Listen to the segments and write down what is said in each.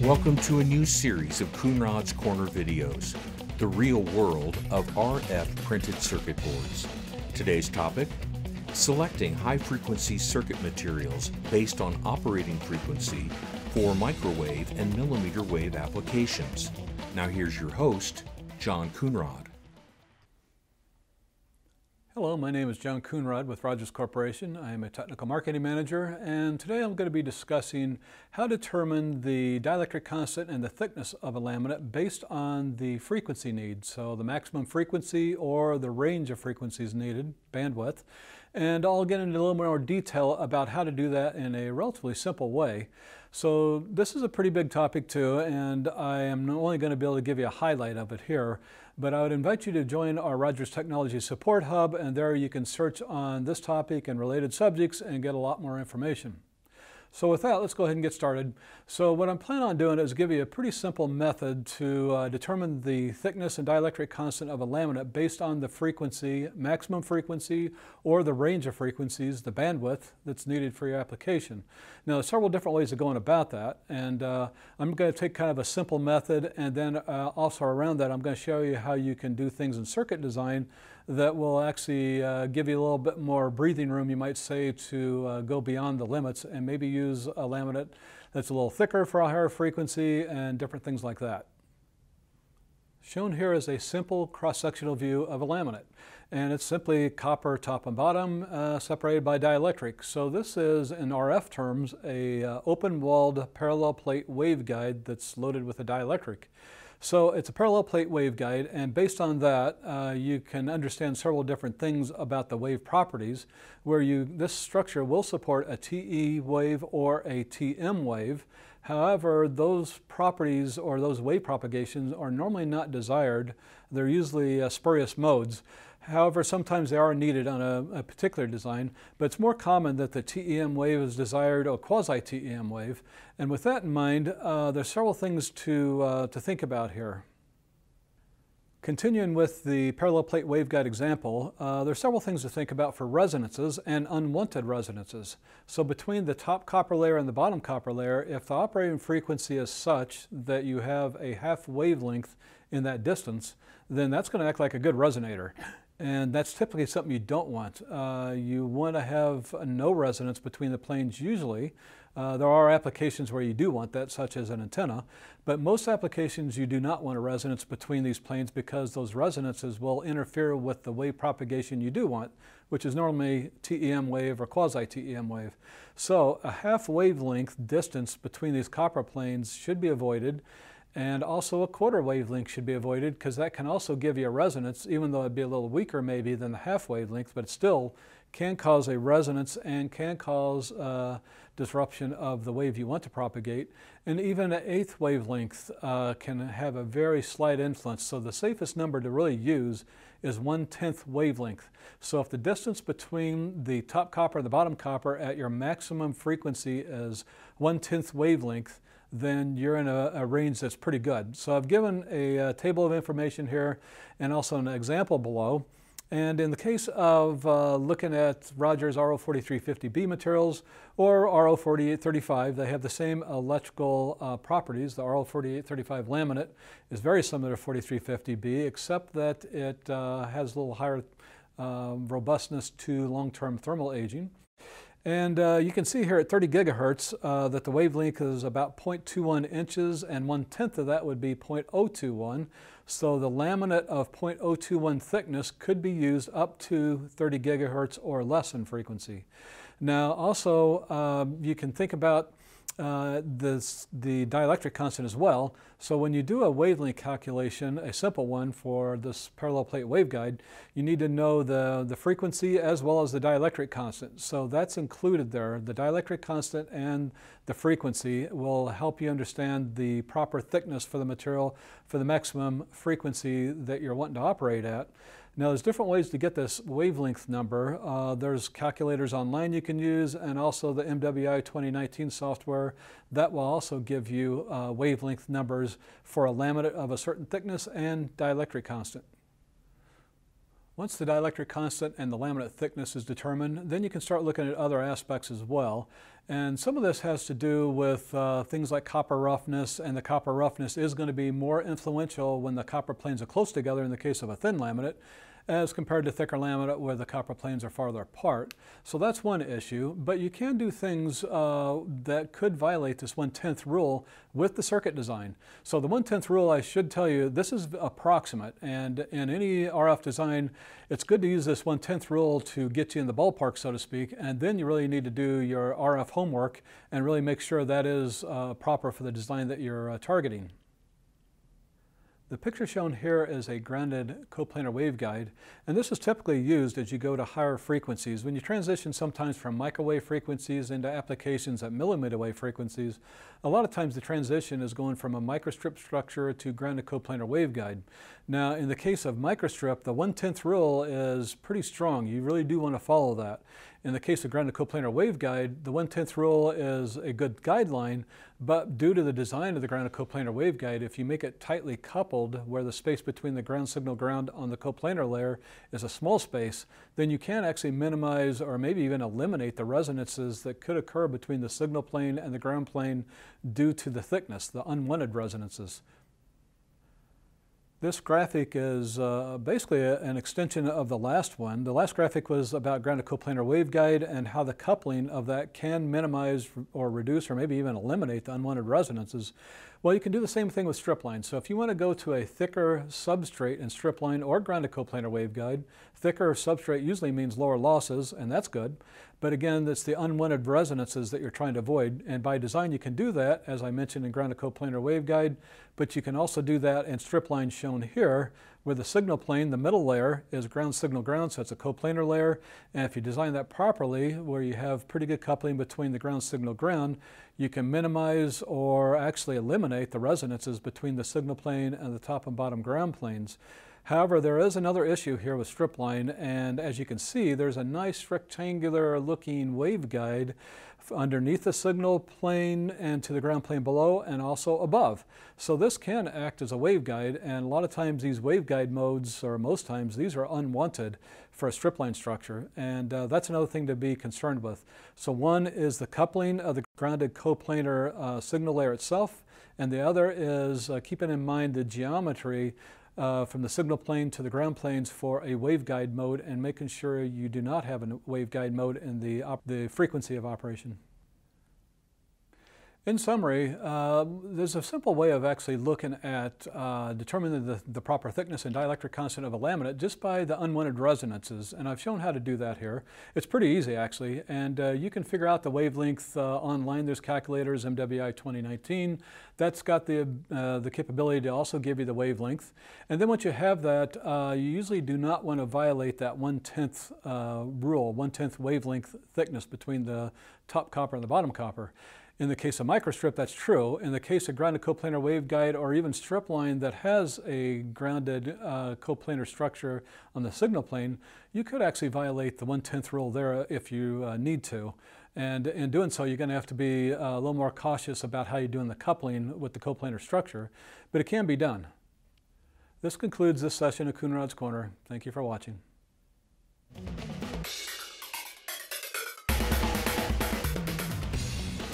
Welcome to a new series of Coonrod's Corner videos, the real world of RF printed circuit boards. Today's topic, selecting high-frequency circuit materials based on operating frequency for microwave and millimeter wave applications. Now here's your host, John Coonrod. Hello, my name is John Coonrod with Rogers Corporation. I am a technical marketing manager, and today I'm going to be discussing how to determine the dielectric constant and the thickness of a laminate based on the frequency needs. So the maximum frequency or the range of frequencies needed, bandwidth. And I'll get into a little more detail about how to do that in a relatively simple way. So this is a pretty big topic too, and I am only going to be able to give you a highlight of it here. But I would invite you to join our Rogers Technology Support Hub, and there you can search on this topic and related subjects and get a lot more information. So with that, let's go ahead and get started. So what I'm planning on doing is give you a pretty simple method to uh, determine the thickness and dielectric constant of a laminate based on the frequency, maximum frequency, or the range of frequencies, the bandwidth that's needed for your application. Now, there's several different ways of going about that, and uh, I'm going to take kind of a simple method, and then uh, also around that, I'm going to show you how you can do things in circuit design that will actually uh, give you a little bit more breathing room, you might say, to uh, go beyond the limits and maybe use a laminate that's a little thicker for a higher frequency and different things like that. Shown here is a simple cross-sectional view of a laminate and it's simply copper top and bottom uh, separated by dielectric. So this is, in RF terms, a uh, open-walled parallel plate waveguide that's loaded with a dielectric. So it's a parallel plate waveguide, and based on that, uh, you can understand several different things about the wave properties, where you this structure will support a TE wave or a TM wave. However, those properties or those wave propagations are normally not desired. They're usually uh, spurious modes. However, sometimes they are needed on a, a, particular design, but it's more common that the TEM wave is desired or quasi-TEM wave. And with that in mind, uh, there's several things to, uh, to think about here. Continuing with the parallel plate waveguide example, uh, there's several things to think about for resonances and unwanted resonances. So between the top copper layer and the bottom copper layer, if the operating frequency is such that you have a half wavelength in that distance, then that's going to act like a good resonator. And that's typically something you don't want. Uh, you want to have no resonance between the planes usually. Uh, there are applications where you do want that, such as an antenna, but most applications you do not want a resonance between these planes because those resonances will interfere with the wave propagation you do want, which is normally TEM wave or quasi-TEM wave. So a half wavelength distance between these copper planes should be avoided. And also a quarter wavelength should be avoided because that can also give you a resonance, even though it'd be a little weaker maybe than the half wavelength, but it still can cause a resonance and can cause uh, disruption of the wave you want to propagate. And even an eighth wavelength uh, can have a very slight influence. So the safest number to really use is one-tenth wavelength. So if the distance between the top copper and the bottom copper at your maximum frequency is one-tenth wavelength, then you're in a, a, range that's pretty good. So I've given a, a, table of information here and also an example below. And in the case of uh, looking at Rogers RO4350B materials or RO4835, they have the same electrical uh, properties. The RO4835 laminate is very similar to 4350B, except that it uh, has a little higher um, robustness to long-term thermal aging. And uh, you can see here at 30 gigahertz uh, that the wavelength is about 0.21 inches and one tenth of that would be 0.021. So the laminate of 0.021 thickness could be used up to 30 gigahertz or less in frequency. Now also um, you can think about uh, the dielectric constant as well. So when you do a wavelength calculation, a simple one for this parallel plate waveguide, you need to know the, the frequency as well as the dielectric constant. So that's included there. The dielectric constant and the frequency will help you understand the proper thickness for the material for the maximum frequency that you're wanting to operate at. Now there's different ways to get this wavelength number. Uh, there's calculators online you can use and also the MWI 2019 software that will also give you uh, wavelength numbers for a laminate of a certain thickness and dielectric constant. Once the dielectric constant and the laminate thickness is determined, then you can start looking at other aspects as well. And some of this has to do with uh, things like copper roughness, and the copper roughness is going to be more influential when the copper planes are close together in the case of a thin laminate as compared to thicker laminate where the copper planes are farther apart. So that's one issue, but you can do things uh, that could violate this 1 10th rule with the circuit design. So the 1 10th rule, I should tell you, this is approximate, and in any RF design, it's good to use this 1 10th rule to get you in the ballpark, so to speak, and then you really need to do your RF homework and really make sure that is uh, proper for the design that you're uh, targeting. The picture shown here is a grounded coplanar waveguide, and this is typically used as you go to higher frequencies. When you transition sometimes from microwave frequencies into applications at millimeter wave frequencies, a lot of times the transition is going from a microstrip structure to grounded coplanar waveguide. Now, in the case of microstrip, the one-tenth rule is pretty strong. You really do want to follow that. In the case of grounded coplanar waveguide, the 1 10th rule is a good guideline, but due to the design of the grounded coplanar waveguide, if you make it tightly coupled where the space between the ground signal ground on the coplanar layer is a small space, then you can actually minimize or maybe even eliminate the resonances that could occur between the signal plane and the ground plane due to the thickness, the unwanted resonances. This graphic is uh, basically a, an extension of the last one. The last graphic was about grounded coplanar waveguide and how the coupling of that can minimize or reduce or maybe even eliminate the unwanted resonances. Well, you can do the same thing with strip line. So if you want to go to a thicker substrate in strip line or grounded coplanar waveguide, thicker substrate usually means lower losses, and that's good. But again, it's the unwanted resonances that you're trying to avoid. And by design, you can do that, as I mentioned in grounded coplanar waveguide, but you can also do that in strip line shown here, where the signal plane, the middle layer, is ground signal ground, so it's a coplanar layer. And if you design that properly, where you have pretty good coupling between the ground signal ground, you can minimize or actually eliminate the resonances between the signal plane and the top and bottom ground planes. However, there is another issue here with strip line, and as you can see, there's a nice rectangular looking waveguide underneath the signal plane and to the ground plane below and also above. So this can act as a waveguide and a lot of times these waveguide modes, or most times, these are unwanted for a strip line structure and uh, that's another thing to be concerned with. So one is the coupling of the grounded coplanar uh, signal layer itself and the other is uh, keeping in mind the geometry uh, from the signal plane to the ground planes for a waveguide mode and making sure you do not have a waveguide mode in the, the frequency of operation. In summary, uh, there's a simple way of actually looking at uh, determining the, the, proper thickness and dielectric constant of a laminate just by the unwanted resonances, and I've shown how to do that here. It's pretty easy actually, and uh, you can figure out the wavelength uh, online. There's calculators, MWI 2019. That's got the, uh, the capability to also give you the wavelength. And then once you have that, uh, you usually do not want to violate that one-tenth rule, one-tenth wavelength thickness between the top copper and the bottom copper. In the case of microstrip, that's true. In the case of grounded coplanar waveguide or even strip line that has a grounded uh, coplanar structure on the signal plane, you could actually violate the one-tenth rule there if you uh, need to. And in doing so, you're going to have to be uh, a little more cautious about how you're doing the coupling with the coplanar structure, but it can be done. This concludes this session of Coonrod's Corner. Thank you for watching.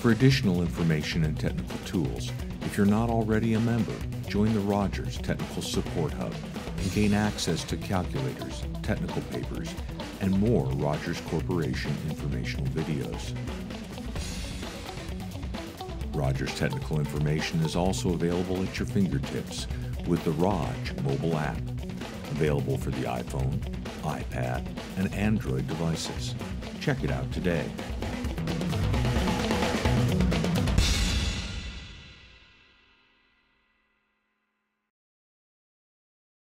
For additional information and technical tools, if you're not already a member, join the Rogers Technical Support Hub and gain access to calculators, technical papers, and more Rogers Corporation informational videos. Rogers Technical Information is also available at your fingertips with the Rog mobile app, available for the iPhone, iPad, and Android devices. Check it out today.